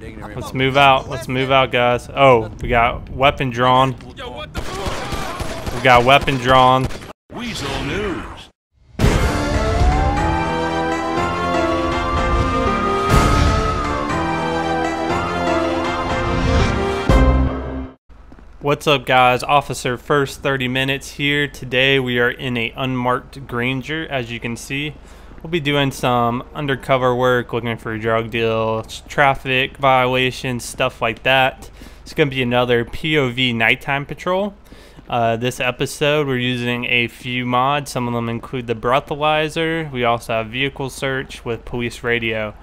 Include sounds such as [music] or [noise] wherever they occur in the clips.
Let's move out. Let's move out, guys. Oh, we got weapon drawn. We got weapon drawn. Weazel News. What's up guys, Officer First 30 Minutes here. Today we are in a unmarked Granger as you can see. We'll be doing some undercover work, looking for drug deals, traffic violations, stuff like that. It's going to be another POV nighttime patrol. Uh, this episode we're using a few mods, some of them include the breathalyzer. We also have vehicle search with police radio.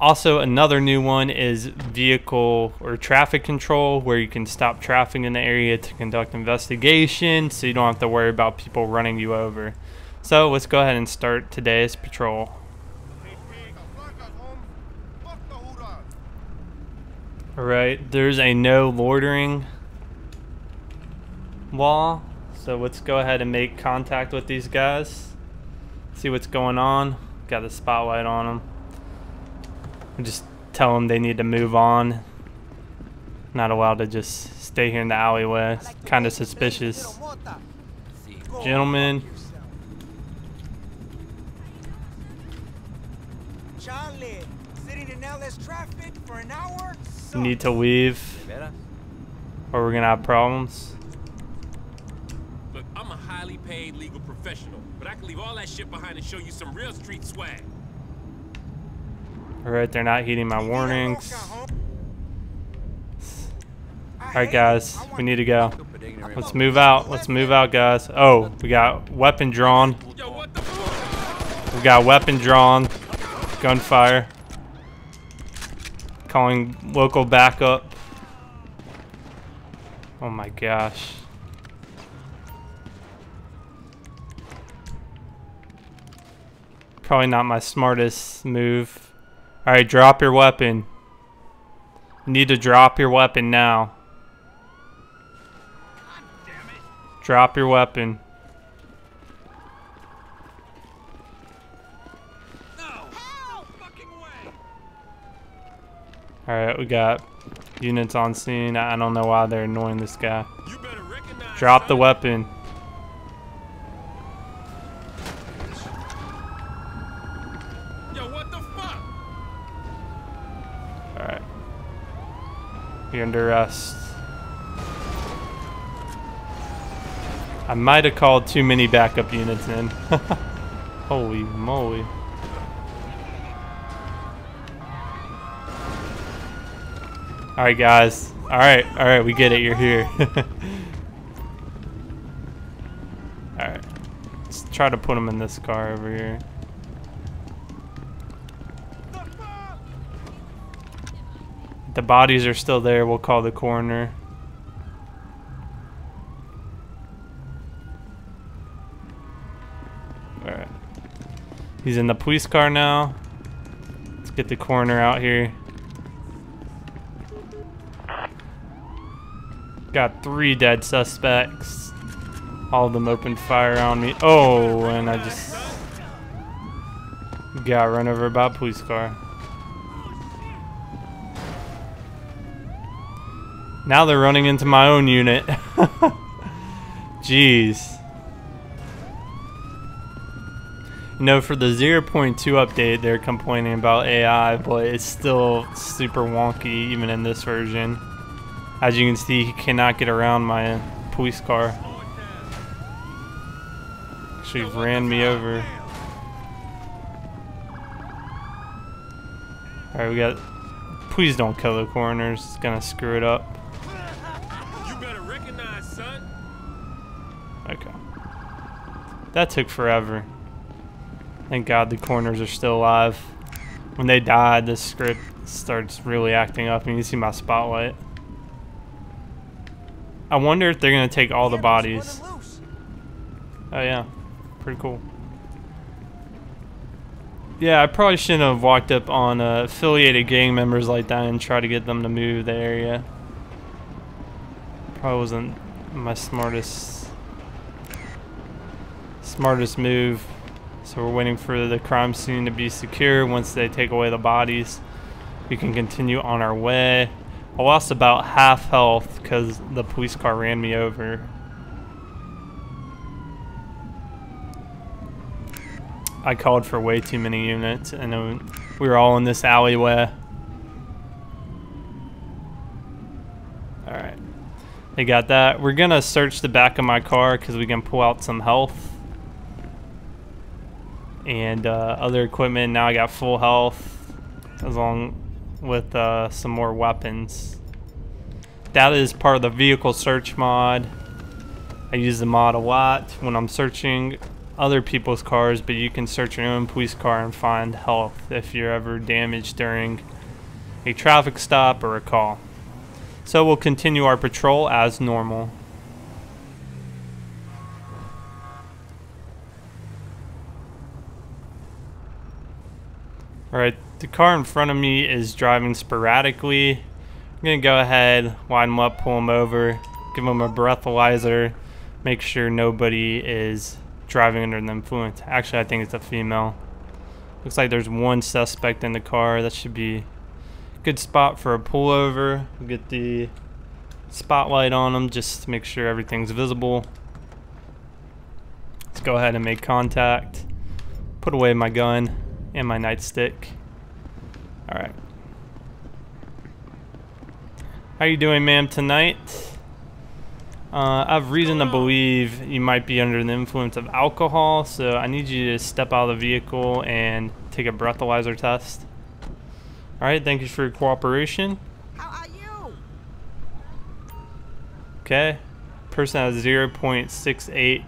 Also, another new one is vehicle or traffic control, where you can stop traffic in the area to conduct investigation, so you don't have to worry about people running you over. So let's go ahead and start today's patrol. Alright, there's a no loitering wall, so let's go ahead and make contact with these guys. See what's going on. Got the spotlight on them. Just tell them they need to move on. Not allowed to just stay here in the alleyway. Kind of suspicious. Gentlemen. Need to leave or we're gonna have problems. Look, I'm a highly paid legal professional, but I can leave all that shit behind and show you some real street swag. Alright, they're not heeding my warnings. Alright guys, we need to go. Let's move out. Let's move out guys. Oh, we got weapon drawn. Yo, what the fuck? We got weapon drawn. Gunfire. Calling local backup. Oh my gosh. Probably not my smartest move. Alright, drop your weapon. You need to drop your weapon now. Drop your weapon. Alright, we got units on scene. I don't know why they're annoying this guy. You better recognize. Drop the weapon. Yo, what the fuck? Alright. You're under arrest. I might have called too many backup units in. [laughs] Holy moly. Alright guys. Alright, alright, we get it, you're here. [laughs] alright. Let's try to put him in this car over here. The bodies are still there. We'll call the coroner. Alright. He's in the police car now. Let's get the coroner out here. Got three dead suspects. All of them opened fire on me. Oh, and I just got run over by a police car. Now they're running into my own unit. [laughs] Jeez. You know, for the 0.2 update, they're complaining about AI, but it's still super wonky even in this version. As you can see, he cannot get around my police car. Actually ran me over. Alright, we got... Please don't kill the coroners. It's gonna screw it up. You better recognize, son. Okay. That took forever. Thank God the corners are still alive. When they died, the script starts really acting up, and you see my spotlight. I wonder if they're gonna take all the bodies. Oh yeah, pretty cool. Yeah, I probably shouldn't have walked up on uh, affiliated gang members like that and try to get them to move the area. Probably wasn't my smartest smartest move. So we're waiting for the crime scene to be secure once they take away the bodies. we can continue on our way. I lost about half health because the police car ran me over. I called for way too many units and we were all in this alleyway. Alright. They got that. We're gonna search the back of my car because we can pull out some health. And uh, other equipment. Now I got full health. Along with uh, some more weapons. That is part of the vehicle search mod. I use the mod a lot when I'm searching other people's cars, but you can search your own police car and find health if you're ever damaged during a traffic stop or a call. So we'll continue our patrol as normal. Alright, the car in front of me is driving sporadically. I'm going to go ahead, line him up, pull him over, give him a breathalyzer, make sure nobody is driving under the influence. Actually, I think it's a female. Looks like there's one suspect in the car. That should be a good spot for a pullover. We'll get the spotlight on them just to make sure everything's visible. Let's go ahead and make contact. Put away my gun and my nightstick. Alright. How you doing, ma'am, tonight? Uh, I have reason to believe you might be under the influence of alcohol, so I need you to step out of the vehicle and take a breathalyzer test. Alright, thank you for your cooperation. How are you? Okay. Person has 0.68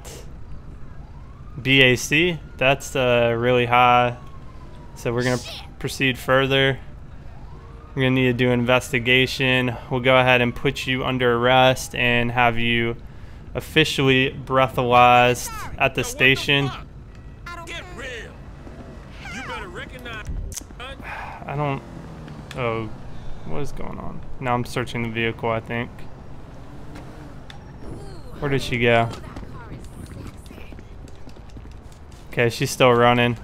BAC. That's uh, really high. So we're going to proceed further. We're going to need to do investigation. We'll go ahead and put you under arrest and have you officially breathalyzed at the station. I don't Get real. You better recognize. I don't... Oh, what is going on? Now I'm searching the vehicle, I think. Where did she go? Okay, she's still running.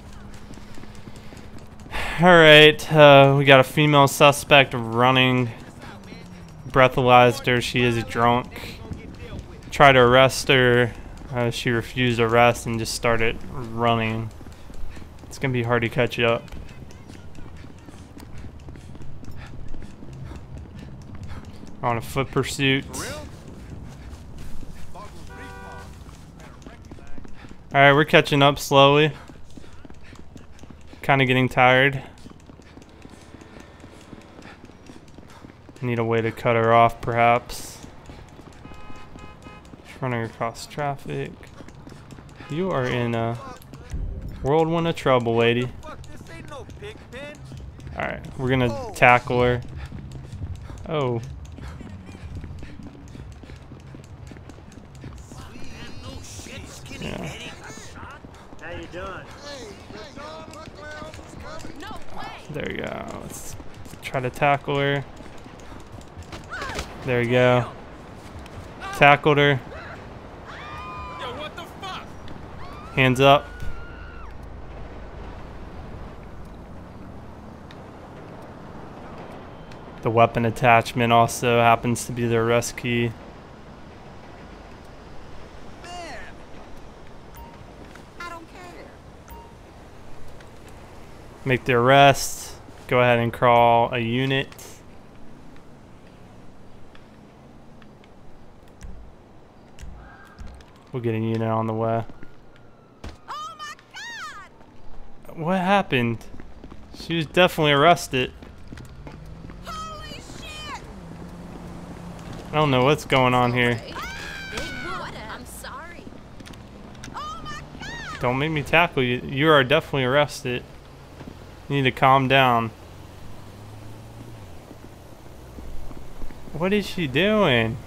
Alright, uh, we got a female suspect running. Breathalyzed her. She is drunk. Tried to arrest her. Uh, she refused arrest and just started running. It's gonna be hard to catch up. On a foot pursuit. Alright, we're catching up slowly. Kind of getting tired. Need a way to cut her off, perhaps. She's running across traffic. You are in a whirlwind of trouble, lady. Alright, we're gonna tackle her. Oh. There you go. Let's try to tackle her. There you go. Tackled her. Yo, what the fuck? Hands up. The weapon attachment also happens to be the arrest key. Man. I don't care. Make the arrest. Go ahead and crawl a unit. We'll get a unit on the way. Oh my god! What happened? She was definitely arrested. Holy shit! I don't know what's going on here. Don't make me tackle you. You are definitely arrested. You need to calm down. What is she doing?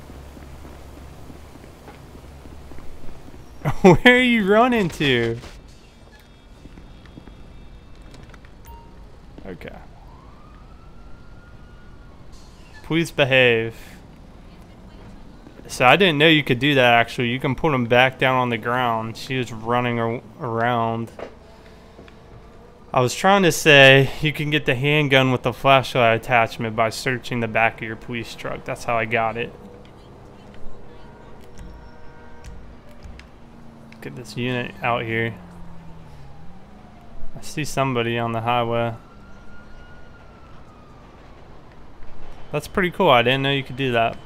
[laughs] Where are you running to? Okay. Please behave. So I didn't know you could do that actually. You can put them back down on the ground. She was running ar- around. I was trying to say you can get the handgun with the flashlight attachment by searching the back of your police truck. That's how I got it. At this unit out here. I see somebody on the highway. That's pretty cool. I didn't know you could do that.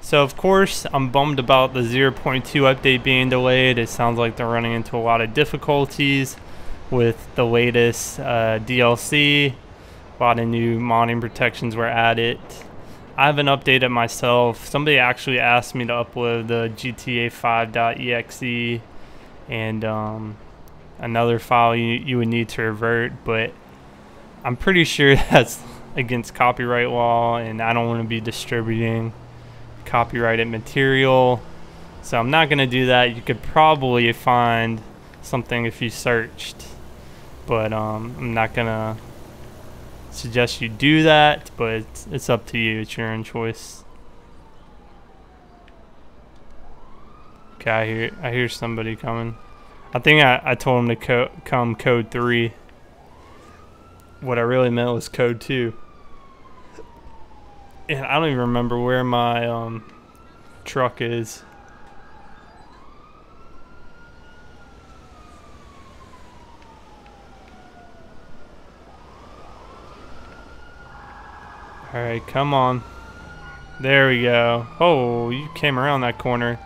So of course, I'm bummed about the 0.2 update being delayed. It sounds like they're running into a lot of difficulties with the latest uh, DLC. A lot of new modding protections were added. I haven't updated myself. Somebody actually asked me to upload the GTA 5.exe and um, another file you, you would need to revert, but I'm pretty sure [laughs] that's against copyright law and I don't want to be distributing copyrighted material. So I'm not going to do that. You could probably find something if you searched, but um, I'm not going to suggest you do that, but it's, it's up to you. It's your own choice. Okay, I hear, I hear somebody coming. I think I, I told him to co come code 3. What I really meant was code 2 and I don't even remember where my um, truck is. Alright, come on. There we go. Oh, you came around that corner.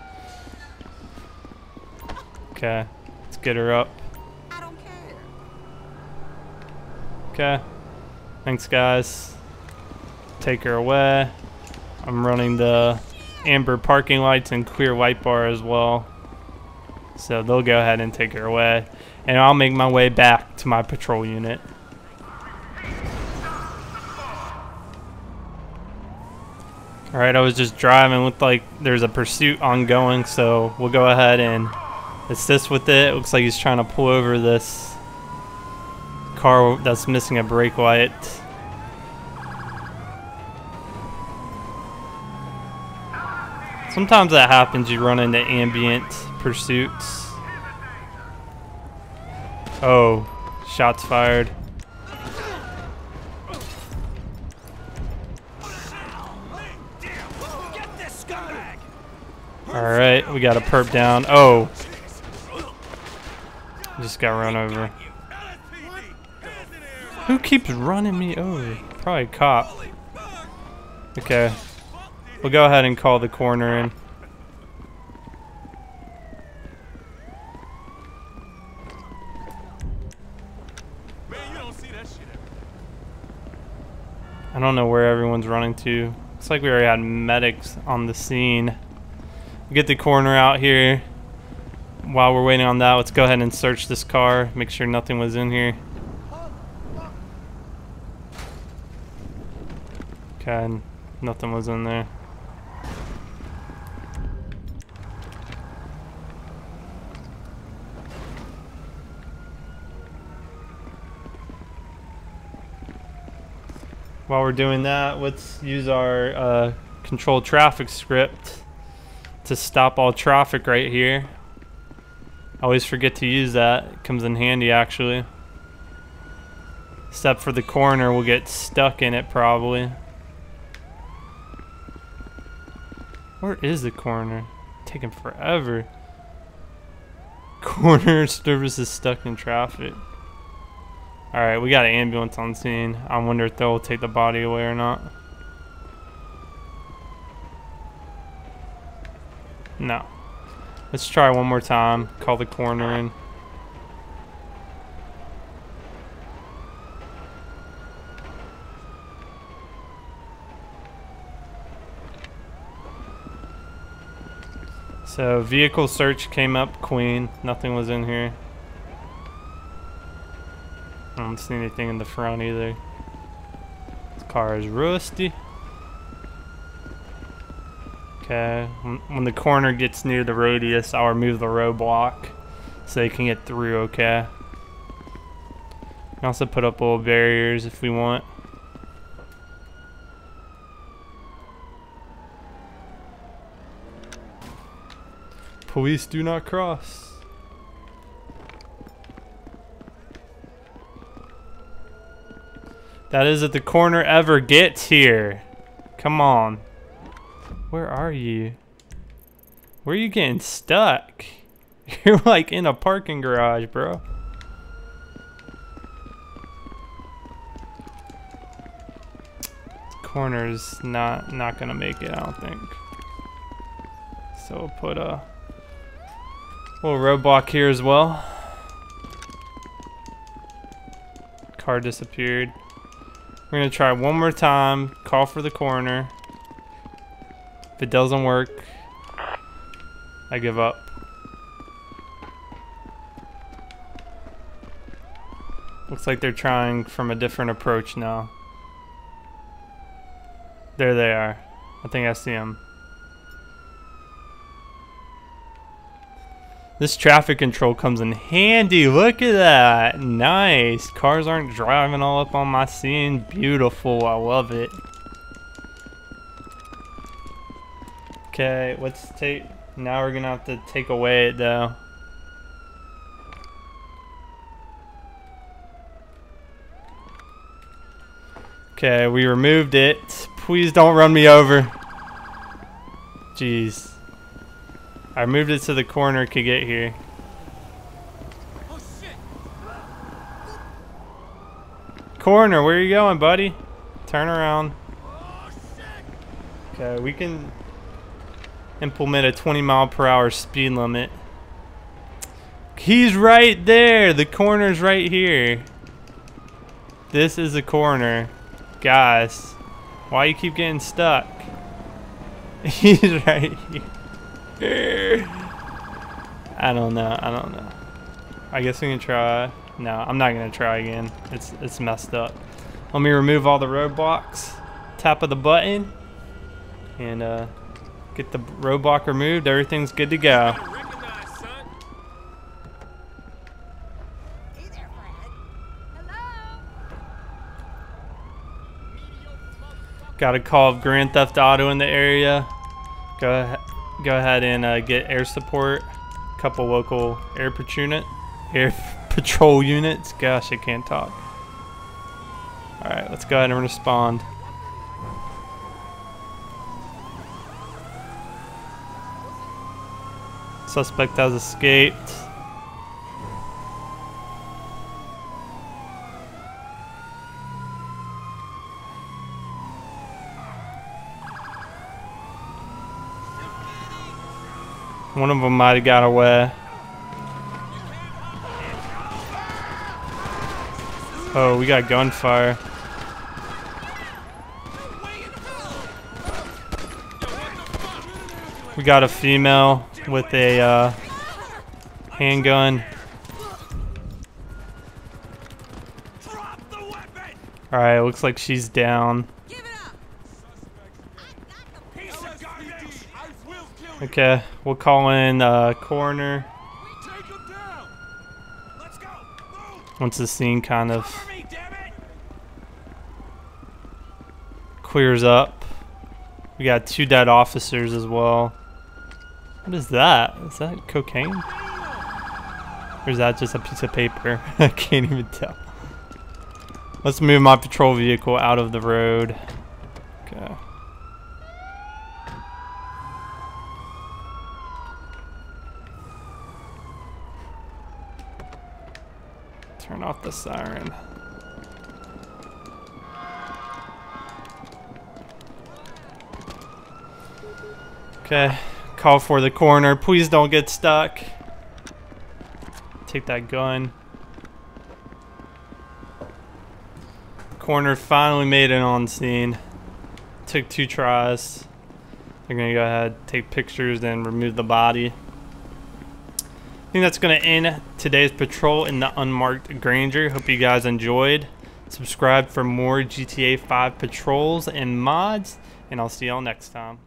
Okay, let's get her up. Okay. Thanks, guys take her away. I'm running the amber parking lights and clear lightbar as well. So they'll go ahead and take her away. And I'll make my way back to my patrol unit. Alright, I was just driving. Looked like there's a pursuit ongoing, so we'll go ahead and assist with it. it looks like he's trying to pull over this car that's missing a brake light. Sometimes that happens, you run into ambient pursuits. Oh, shots fired. Alright, we got a perp down. Oh. Just got run over. Who keeps running me over? Probably cop. Okay. We'll go ahead and call the coroner in. I don't know where everyone's running to. Looks like we already had medics on the scene. Get the coroner out here. While we're waiting on that, let's go ahead and search this car. Make sure nothing was in here. Okay, nothing was in there. while we're doing that, let's use our uh, control traffic script to stop all traffic right here. I always forget to use that. It comes in handy actually. Except for the corner, we'll get stuck in it probably. Where is the corner? Taking forever. [laughs] Corner [laughs] service is stuck in traffic. Alright, we got an ambulance on scene. I wonder if they'll take the body away or not. No. Let's try one more time. Call the coroner in. So vehicle search came up Queen. Nothing was in here. I don't see anything in the front either. This car is rusty. Okay, when the corner gets near the radius, I'll remove the roadblock so they can get through okay. can also put up little barriers if we want. Police do not cross. That is if the corner ever gets here. Come on. Where are you? Where are you getting stuck? [laughs] You're like in a parking garage, bro. Corner's not not gonna make it, I don't think. So we'll put a little roadblock here as well. Car disappeared. We're gonna try one more time, call for the corner. If it doesn't work, I give up. Looks like they're trying from a different approach now. There they are. I think I see them. This traffic control comes in handy. Look at that. Nice. Cars aren't driving all up on my scene. Beautiful. I love it. Okay, let's take... Now we're to have to take away it, though. Okay, we removed it. Please don't run me over. Jeez. I moved it so the corner could get here. Oh! Corner, where are you going, buddy? Turn around. Okay, we can implement a 20 mile per hour speed limit. He's right there. The corner's right here. This is the corner. Guys, why you keep getting stuck? [laughs] He's right here. I don't know. I don't know. I guess we can try. No, I'm not gonna try again. It's it's messed up. Let me remove all the roadblocks. Tap of the button, and uh, get the roadblock removed. Everything's good to go. Gotta recognize, son. Hey there, Fred. Hello? Got a call of Grand Theft Auto in the area. Go ahead, go ahead and uh, get air support. A couple local air patrol unit, air [laughs] patrol units. Gosh, I can't talk. All right, let's go ahead and respond. Suspect has escaped. One of them might have got away. Oh, we got gunfire. We got a female with a uh, handgun. Alright, looks like she's down. Okay, we'll call in uh, coroner once the scene kind of clears up. We got two dead officers as well. What is that? Is that cocaine? Or is that just a piece of paper? [laughs] I can't even tell. Let's move my patrol vehicle out of the road. Okay. Turn off the siren. Okay, call for the coroner. Please don't get stuck. Take that gun. Coroner finally made it on scene. Took two tries. They're gonna go ahead, take pictures, and remove the body. I think that's gonna end today's patrol in the unmarked Granger. Hope you guys enjoyed. Subscribe for more GTA 5 patrols and mods, and I'll see y'all next time.